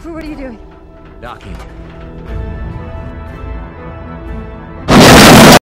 Christopher, what are you doing? Docking.